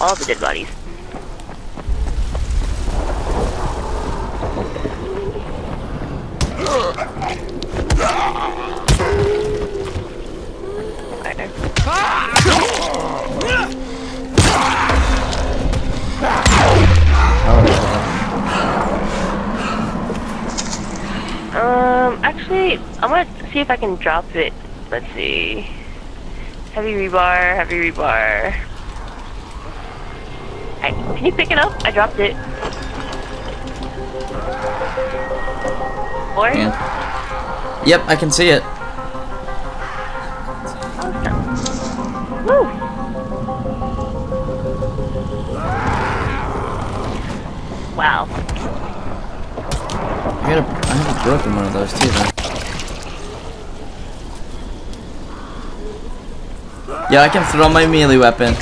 all the dead bodies. Um, actually, I'm gonna see if I can drop it. Let's see. Heavy rebar, heavy rebar. Hey, can you pick it up? I dropped it. Or? Yeah. Yep, I can see it. Woo! Wow. I got a, I have a broken one of those too, though. Yeah, I can throw my melee weapon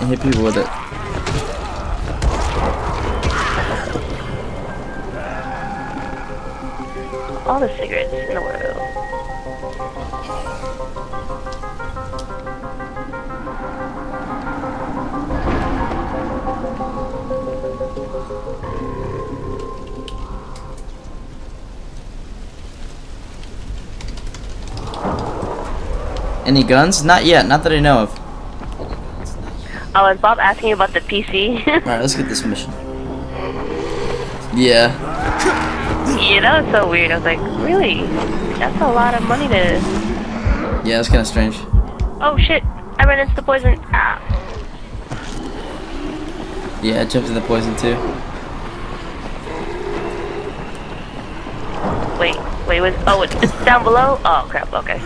and hit people with it. All the cigarettes in the world. Any guns? Not yet, not that I know of. Oh, is Bob asking about the PC? Alright, let's get this mission. Yeah. Yeah, that was so weird. I was like, really? That's a lot of money to... Yeah, it's kinda strange. Oh shit! I ran into the poison. Ah. Yeah, I jumped in the poison too. Wait, wait, was oh, it's, it's down below. Oh crap. Okay.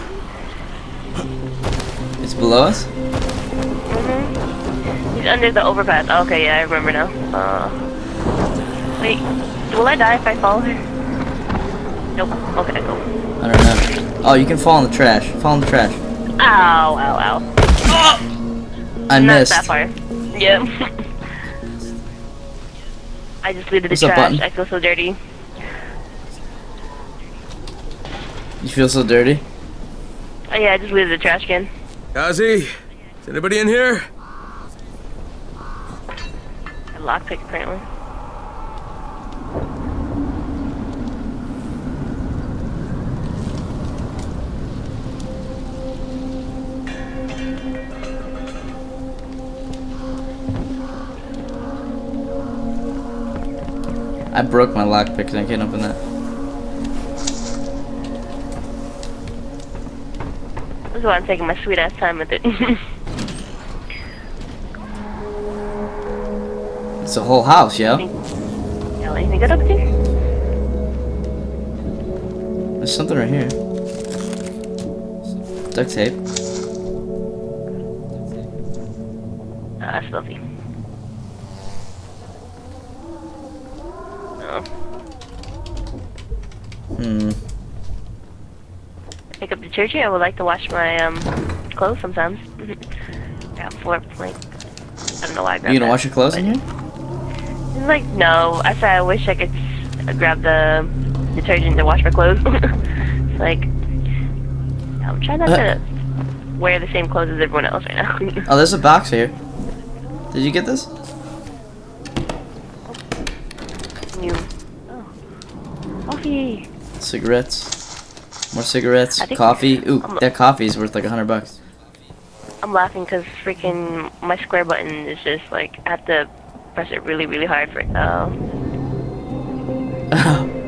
It's below us? Mhm. He's under the overpass. Okay, yeah, I remember now. Uh. Wait, will I die if I fall here? Nope. Okay, cool. I don't know. Oh, you can fall in the trash. Fall in the trash. Ow! Ow! Ow! I Not missed. that far. Yeah. I just looted the What's up, trash. Button? I feel so dirty. You feel so dirty? Oh yeah, I just looted the trash can. Gazi, is anybody in here? A lockpick apparently. I broke my lockpick and I can't open that. This is why I'm taking my sweet ass time with it. It's a whole house, yo. yeah, anything good up here? There's something right here. Duct tape. Oh, that's lovely. Oh, Hmm. pick up the detergent. I would like to wash my um clothes sometimes. yeah, floor plank. I don't know why I grabbed You gonna that. wash your clothes in here? Like no, I said I wish I could grab the detergent to wash my clothes. it's like I'm trying not to wear the same clothes as everyone else right now. Oh, there's a box here. Did you get this? New. Oh. Coffee. Cigarettes. More cigarettes. Coffee. Ooh, I'm- that coffee is worth like a hundred bucks. I'm laughing because freaking my square button is just like I have to press it really really hard for it. Oh.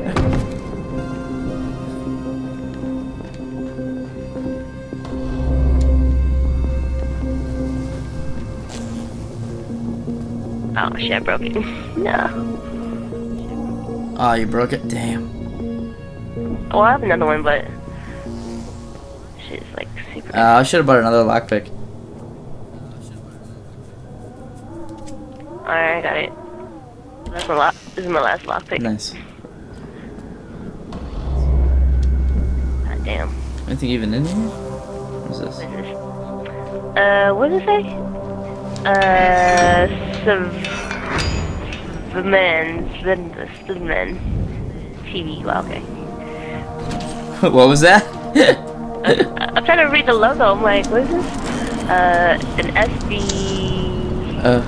Oh shit, I broke it. no. oh, you broke it? Damn. Oh, I have another one, but shit's like super. Uh, I should have bought another lockpick. Alright, I got it. That's my lock. This is my last lockpick. Nice. God damn. Anything even in here? What's this? What is this? Uh, what does it say? Uh, Sven, Sven, Sven, TV. Wow, okay. what was that? I'm trying to read the logo. I'm like, what is this? Uh, an SB. uh,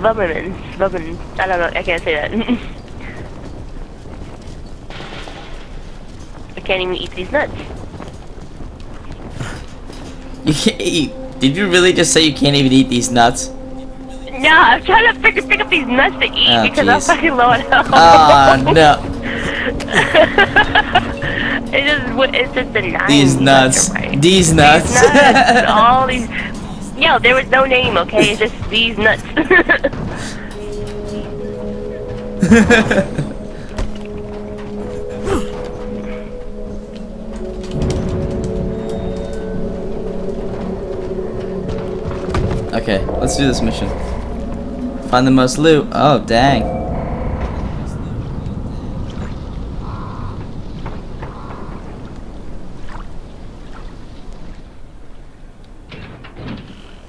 Svubberman. Svubberman. I don't know. I can't say that. I can't even eat these nuts. You can't eat. Did you really just say you can't even eat these nuts? No, I'm trying to pick, pick up these nuts to eat Oh, because I'm fucking low on health. Ah, no. It's just it's just the. These nuts. right. These nuts. These nuts. all these. Yo, there was no name, okay? It's just these nuts. okay, let's do this mission. Find the most loot. Oh, dang.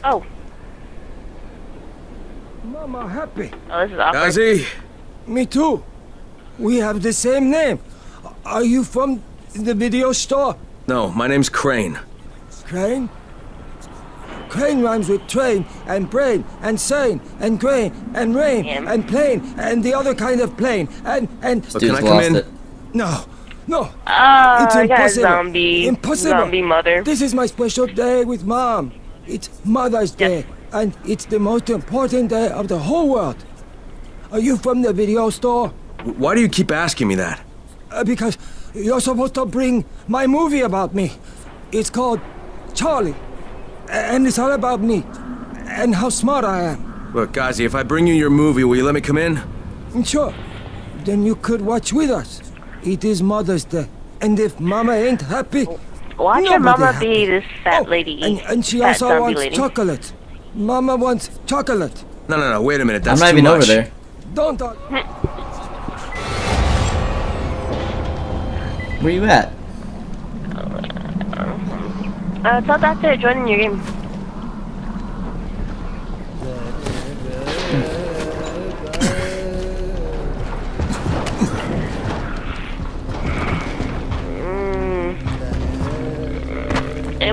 Oh, Mama happy. oh, this is awkward. Gazi, Me too. We have the same name. Are you from the video store? no, my name's Crane. Crane? Crane rhymes with train and brain and sane and grain and rain Damn. and plane and the other kind of plane and and But can I come in? it. no no Oh, It's I got a impossible. zombie. Impossible. Zombie mother. This is my special day with mom. It's Mother's Day and it's the most important day of the whole world. Are you from the video store? Why do you keep asking me that? Uh, because you're supposed to bring my movie about me. It's called Charlie. And it's all about me and how smart I am. Look, Gazi, if I bring you your movie, will you let me come in? And Sure. Then you could watch with us. It is Mother's Day. And if Mama ain't happy, Watch your nobody mama happy. be this fat Oh, lady. And, and she fat also wants lady. chocolate. Mama wants chocolate. No, no, no, wait a minute. That's I'm not too even much. over there. Don't talk. Where are you at? Uh, tell Doctor to join in your game.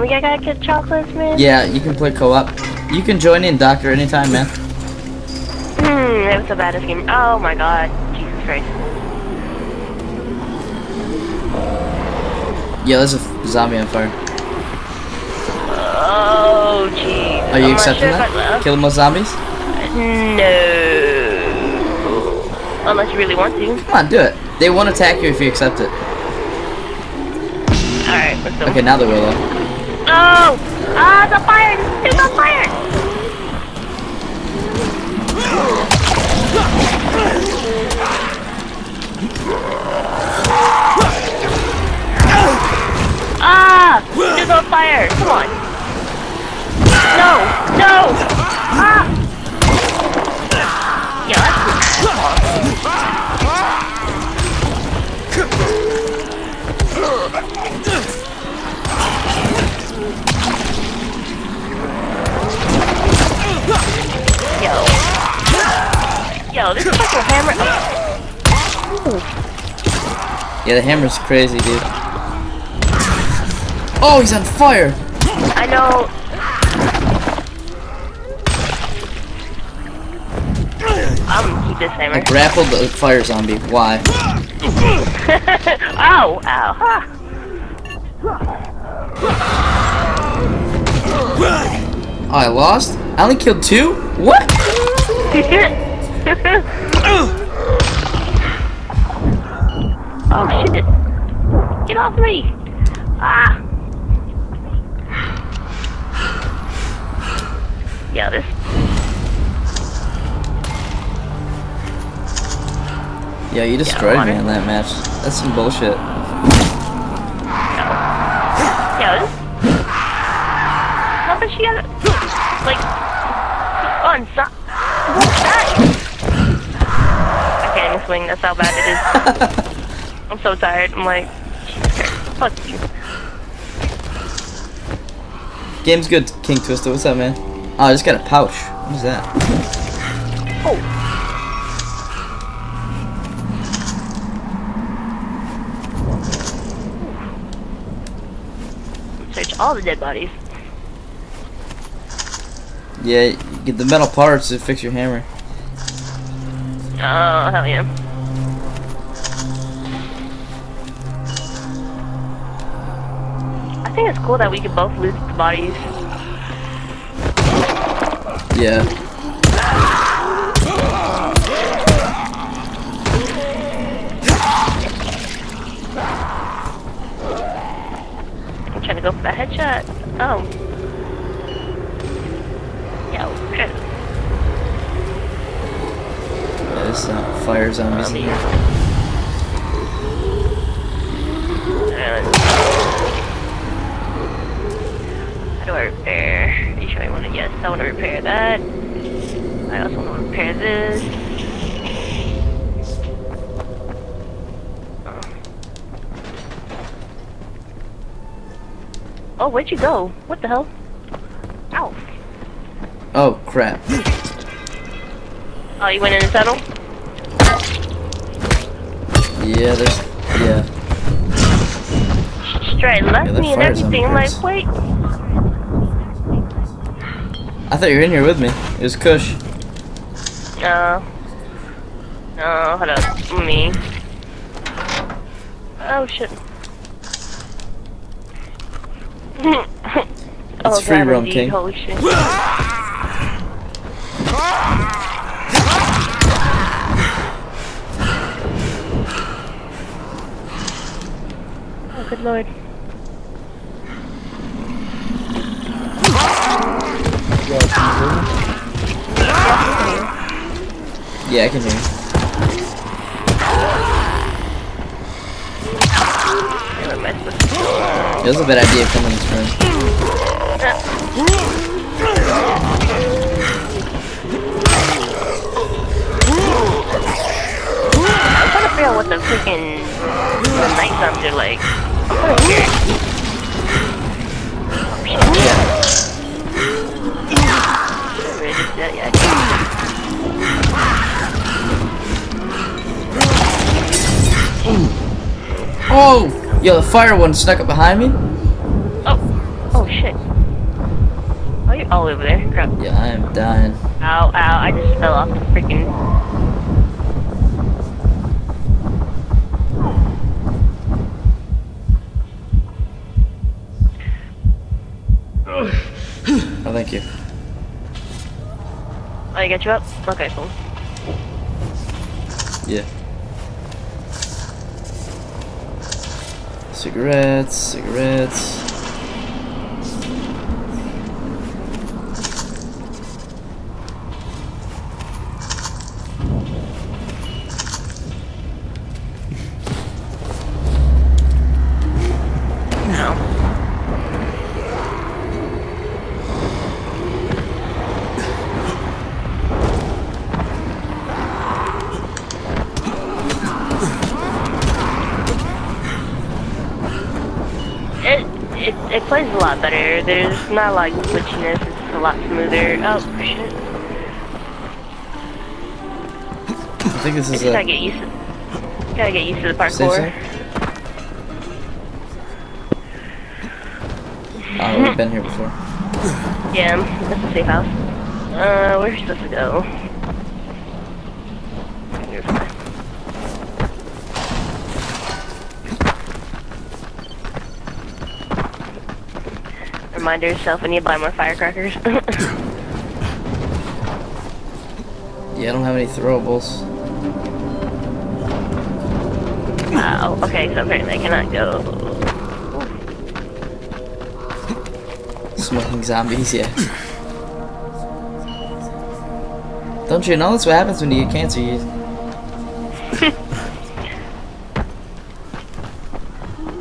We gotta get chocolates, man. Yeah, you can play co-op. You can join in, Doctor, anytime, man. Hmm, that was the baddest game. Oh my god. Jesus Christ. Yeah, there's a zombie on fire. Oh, jeez. Are you I'm accepting sure that? love- Kill more zombies? No. Unless you really want to. Come on, do it. They won't attack you if you accept it. Alright, let's go. Okay, now they will, though. Oh! Ah, the fire! It's on fire! Ah! It's on fire! Come on! No! No! Ah! Yeah, that's Yo. Yo, this fucking hammer. Oh. Yeah, the hammer's crazy, dude. Oh, he's on fire! I know. I'm gonna keep this I grappled the fire zombie. Why? Oh, ow! Ow! Ha! I lost? I only killed two? What? oh shit! Get off me! Ah! Yeah, this. Yeah, you destroyed me in that match. That's some bullshit. On so- What's that? I can't even swing. That's how bad it is. I'm so tired. I'm like, fuck you. Game's good, King Twister. What's up, man? Oh, I just got a pouch. What is that? Oh. Search all the dead bodies. Yeah, you get the metal parts to fix your hammer. Oh, hell yeah. I think it's cool that we could both loot the bodies. Yeah. I'm trying to go for that headshot. Oh. Yeah, this uh, fire zombies in here. How do I repair? Are you sure I want to? Yes, I want to repair that. I also want to repair this. Oh, where'd you go? What the hell? Ow. Oh crap. Oh, you went in the tunnel? Yeah, there's yeah. Straight left that me and everything. I'm like, wait. I thought you were in here with me. It was Kush. No. No, hold up. Me. Oh shit. oh, free God, roam, indeed. King. Holy shit. lord. Yeah, I can hear. you. Where am I supposed to go? It was a bad idea coming this room. The freaking the night zombies are like. I'm kind of weird. Where is? Yeah, Oh! Yo, the fire one snuck up behind me. Oh, oh shit. Oh, you're all over there. Crap. Yeah, I am dying. Ow, ow, I just fell off the freaking. Oh, thank you. Oh, I get you up? Okay, cool. Yeah. Cigarettes, cigarettes. No. It, it it plays a lot better. There's not a lot of glitchiness. It's a lot smoother. Oh shit! I think this I is just gotta get used to. Gotta get used to the parkour. Oh, we've been here before. Yeah, that's a safe house. Uh, where's supposed to go? Here's my- Remind yourself, I need to buy more firecrackers. Yeah, I don't have any throwables. wow, okay, so apparently I cannot go. Smoking zombies, yeah. Don't you know that's what happens when you get cancer? You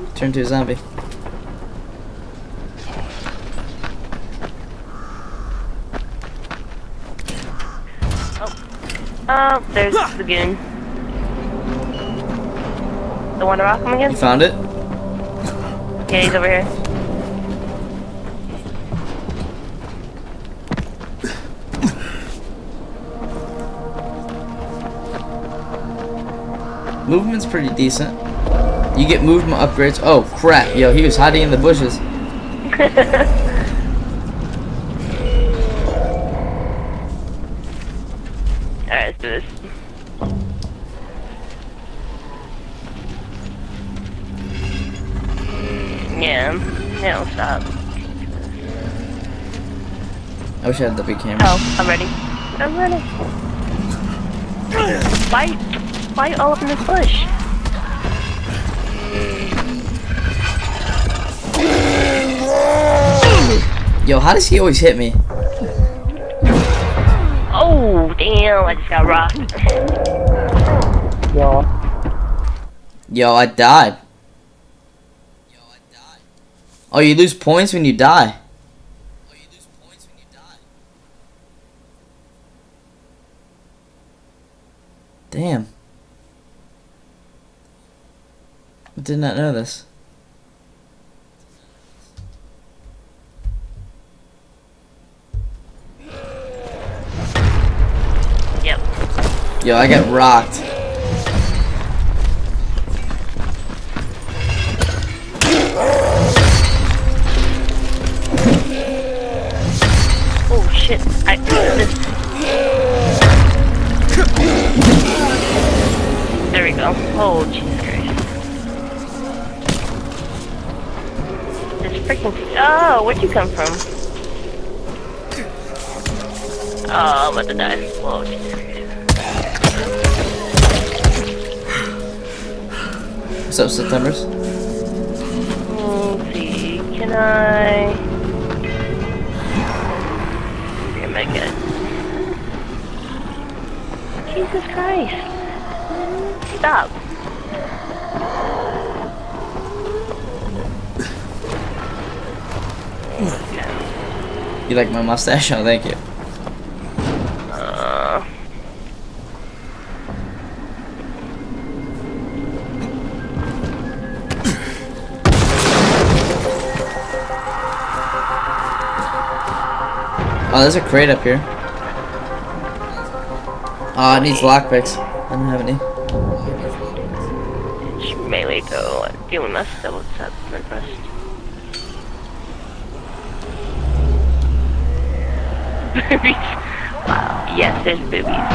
turn to a zombie. Oh, there's the goon. The one to rock him You found it? Yeah, he's over here. Movement's pretty decent. You get movement upgrades. Oh crap, yo, he was hiding in the bushes. wish I had the big camera. Oh, I'm ready. I'm ready. Why? Why all up in this bush? Yo, how does he always hit me? Oh, damn! I just got rocked. Yo. Yo, I died. Yo, I died. Oh, you lose points when you die. Damn. I did not know this. Yep. Yo, I got rocked. Where'd you come from? Oh, I'm about to die. Jesus What's up, September's? Let's see. Can I? Where am I? Jesus Christ! Stop! You like my mustache? Oh, thank you. Uh, Oh, there's a crate up here. Oh, it needs lockpicks. I don't have any. should melee. Deal with my double tap my first. Boobies. Wow. Yes, there's boobies.